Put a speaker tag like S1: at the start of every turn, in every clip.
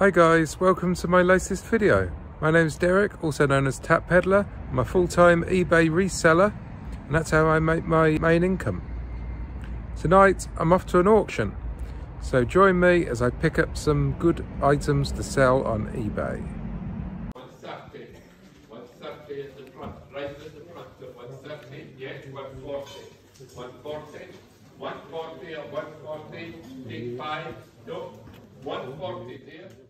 S1: Hi guys, welcome to my latest video. My name is Derek, also known as Tat Peddler. I'm a full-time eBay reseller and that's how I make my main income. Tonight I'm off to an auction, so join me as I pick up some good items to sell on eBay.
S2: 130, 130 at the front, right at the front, at 130, yeah, 140, 140, 140 or 140, take five, no, 140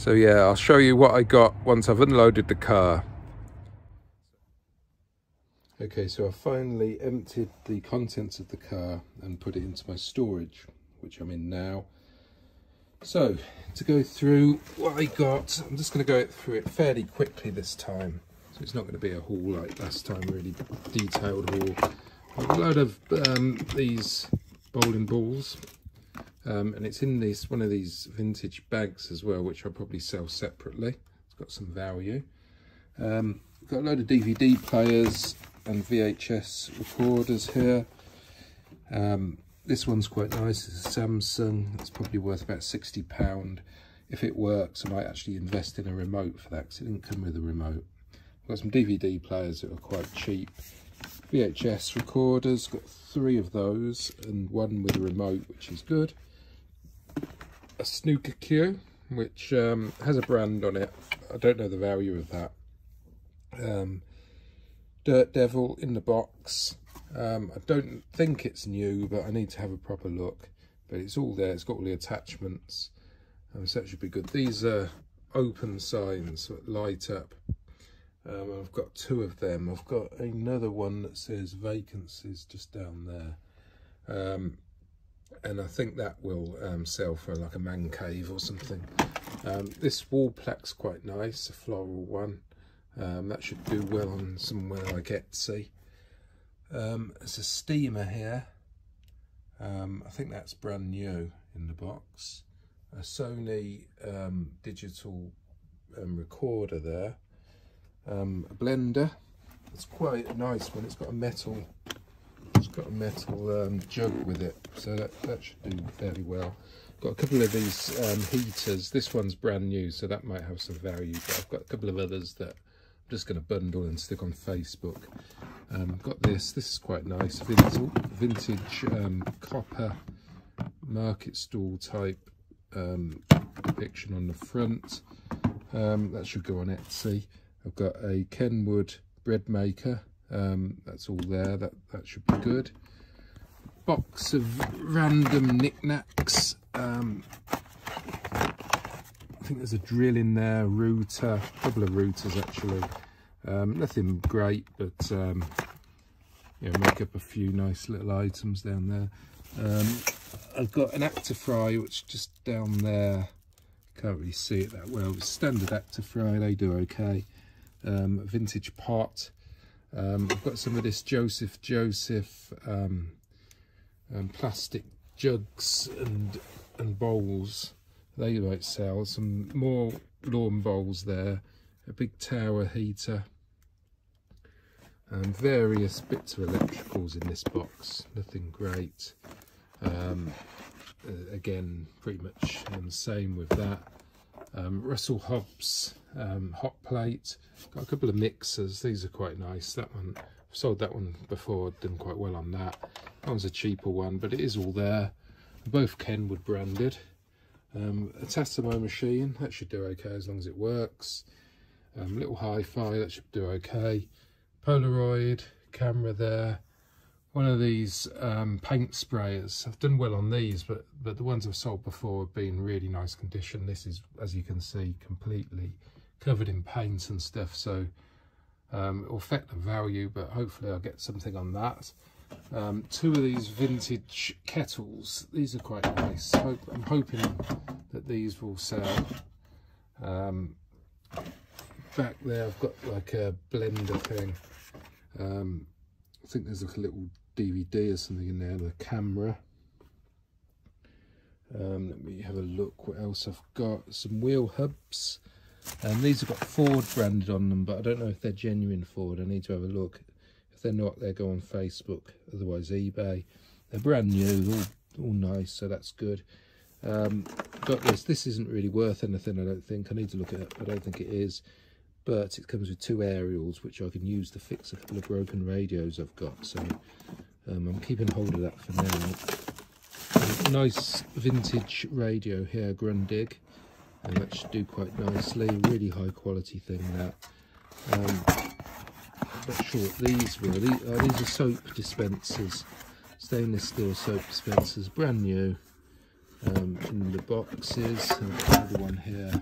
S1: So yeah, I'll show you what I got once I've unloaded the car. Okay, so I finally emptied the contents of the car and put it into my storage, which I'm in now. So, to go through what I got, I'm just going to go through it fairly quickly this time. So it's not going to be a haul like last time, really detailed haul. I've got a load of um, these bowling balls, um, and it's in this one of these vintage bags as well, which I'll probably sell separately. It's got some value. Um, got a load of DVD players and VHS recorders here. Um, this one's quite nice. It's a Samsung. It's probably worth about £60. If it works, I might actually invest in a remote for that because it didn't come with a remote. I've got some DVD players that are quite cheap. VHS recorders, got three of those and one with a remote, which is good. A snooker cue, which um, has a brand on it. I don't know the value of that. Um, Dirt Devil in the box. Um, I don't think it's new, but I need to have a proper look. But it's all there. It's got all the attachments. Um, so that should be good. These are open signs that light up. Um, I've got two of them. I've got another one that says vacancies just down there. Um, and I think that will um, sell for like a man cave or something. Um, this wall plaque's quite nice, a floral one. Um, that should do well on somewhere I like Etsy. Um, there's a steamer here. Um, I think that's brand new in the box. A Sony um, digital recorder there. A blender. It's quite a nice one. It's got a metal. Got a metal jug with it, so that that should do fairly well. Got a couple of these heaters. This one's brand new, so that might have some value. But I've got a couple of others that I'm just going to bundle and stick on Facebook. Um, got this, this is quite nice, vintage, vintage um, copper market stall type um, depiction on the front. Um, that should go on Etsy. I've got a Kenwood bread maker, um, that's all there, that, that should be good. Box of random knickknacks. Um, think there's a drill in there, router, a couple of routers actually. Um, nothing great, but um, make up a few nice little items down there. Um, I've got an Actifry, which just down there. Can't really see it that well. Standard Actifry, they do okay. Um, vintage pot. Um, I've got some of this Joseph Joseph um, plastic jugs and and bowls. They might sell some more lawn bowls there a big tower heater and various bits of electricals in this box. Nothing great. Um, uh, again pretty much the same with that. Um, Russell Hobbs um, hot plate got a couple of mixers these are quite nice that one sold that one before done quite well on that that one's a cheaper one but it is all there both Kenwood branded um, a Tassimo machine, that should do okay as long as it works. Um, little hi-fi, that should do okay. Polaroid camera there. One of these um, paint sprayers. I've done well on these, but, but the ones I've sold before have been really nice condition. This is, as you can see, completely covered in paint and stuff, so um, it will affect the value, but hopefully I'll get something on that. um, two of these vintage kettles. These are quite nice. Hope, I'm hoping that these will sell. Um, back there I've got like a blender thing. Um, I think there's like a little DVD or something in there, the camera. Um, let me have a look what else I've got. Some wheel hubs. And these have got Ford branded on them, but I don't know if they're genuine Ford. I need to have a look. If they're not, they go on Facebook, otherwise eBay. They're brand new, all, all nice, so that's good. Um, got this. This isn't really worth anything, I don't think. I need to look at it. I don't think it is. But it comes with two aerials, which I can use to fix a couple of broken radios I've got. So um, I'm keeping hold of that for now. Um, nice vintage radio here, Grundig. And that do quite nicely. Really high quality thing that. Um, I'm not sure what these were. These, uh, these are soap dispensers. Stainless steel soap dispensers, brand new um, in the boxes. Another one here.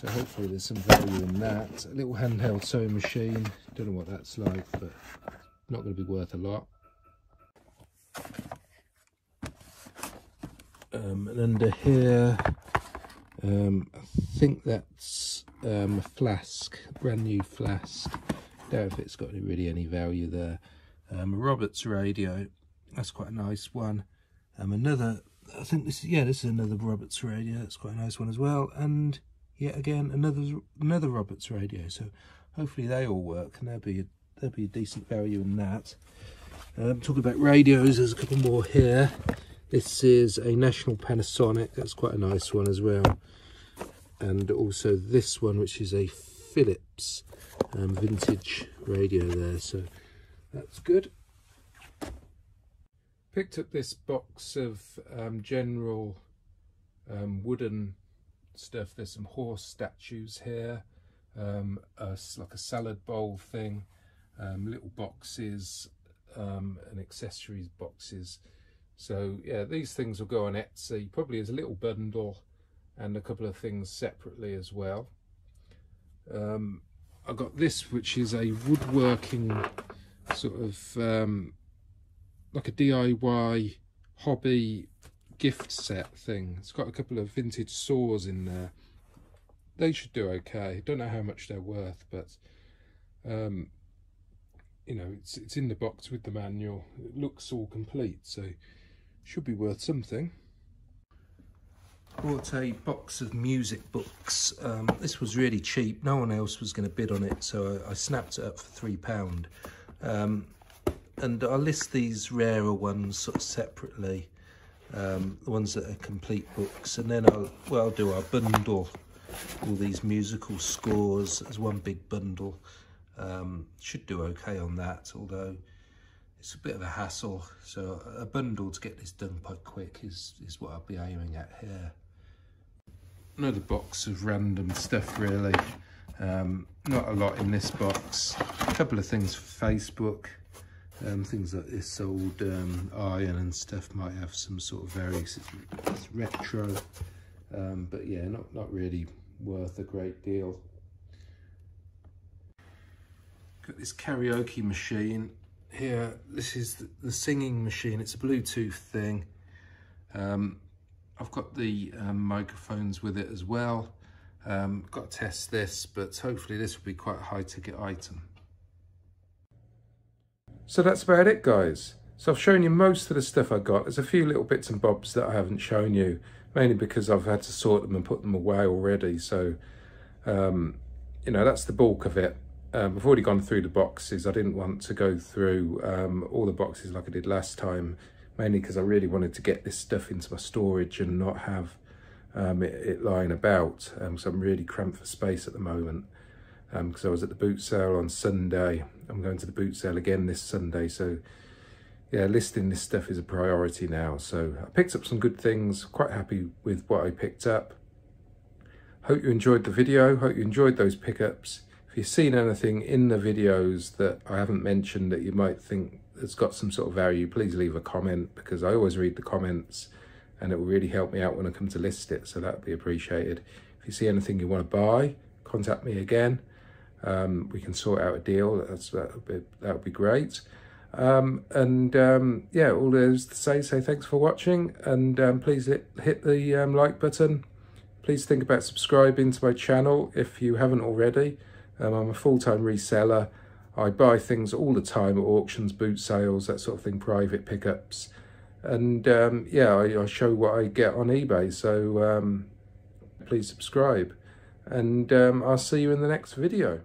S1: So hopefully there's some value in that. A little handheld sewing machine. Don't know what that's like, but not going to be worth a lot. Um, and under here, um, I think that's um, a flask, brand new flask. Don't know if it's got any, really any value there. Um, Roberts radio, that's quite a nice one. Um, another I think this is yeah, this is another Roberts radio. It's quite a nice one as well. And yet again, another another Roberts radio. So hopefully they all work, and there'll be a, there'll be a decent value in that. Um, talking about radios, there's a couple more here. This is a National Panasonic. That's quite a nice one as well. And also this one, which is a Philips um, vintage radio there. So that's good picked up this box of um, general um, wooden stuff. There's some horse statues here, um, a, like a salad bowl thing, um, little boxes um, and accessories boxes. So yeah, these things will go on Etsy, probably as a little bundle and a couple of things separately as well. Um, I got this, which is a woodworking sort of like a DIY hobby gift set thing. It's got a couple of vintage saws in there. They should do okay. Don't know how much they're worth, but um, you know, it's it's in the box with the manual. It looks all complete, so should be worth something. Bought a box of music books. Um, this was really cheap. No one else was going to bid on it, so I, I snapped it up for three pound. Um, and I'll list these rarer ones sort of separately, um, the ones that are complete books, and then I'll well I'll do our bundle all these musical scores as one big bundle. Um, should do okay on that, although it's a bit of a hassle. So a bundle to get this done quite quick is is what I'll be aiming at here. Another box of random stuff really. Um, not a lot in this box. A couple of things for Facebook. Um, things like this old um, iron and stuff might have some sort of various it's retro um, but yeah not not really worth a great deal got this karaoke machine here this is the, singing machine it's a bluetooth thing um, I've got the um, microphones with it as well um, got to test this but hopefully this will be quite a high ticket item so that's about it, guys. So I've shown you most of the stuff I got. There's a few little bits and bobs that I haven't shown you, mainly because I've had to sort them and put them away already. So, um, you know, that's the bulk of it. Um, I've already gone through the boxes. I didn't want to go through um, all the boxes like I did last time, mainly because I really wanted to get this stuff into my storage and not have um, it, it, lying about. Um, so I'm really cramped for space at the moment because um, I was at the boot sale on Sunday. I'm going to the boot sale again this Sunday. So yeah, listing this stuff is a priority now. So I picked up some good things, quite happy with what I picked up. Hope you enjoyed the video, hope you enjoyed those pickups. If you've seen anything in the videos that I haven't mentioned that you might think has got some sort of value, please leave a comment because I always read the comments and it will really help me out when I come to list it. So that would be appreciated. If you see anything you want to buy, contact me again um, we can sort out a deal. That's that would be, that would be great. Um, and um, yeah, all there is to say, say thanks for watching and um, please hit, hit the um, like button. Please think about subscribing to my channel if you haven't already. Um, I'm a full-time reseller. I buy things all the time at auctions, boot sales, that sort of thing, private pickups. And um, yeah, I, I, show what I get on eBay. So please subscribe. And I'll see you in the next video.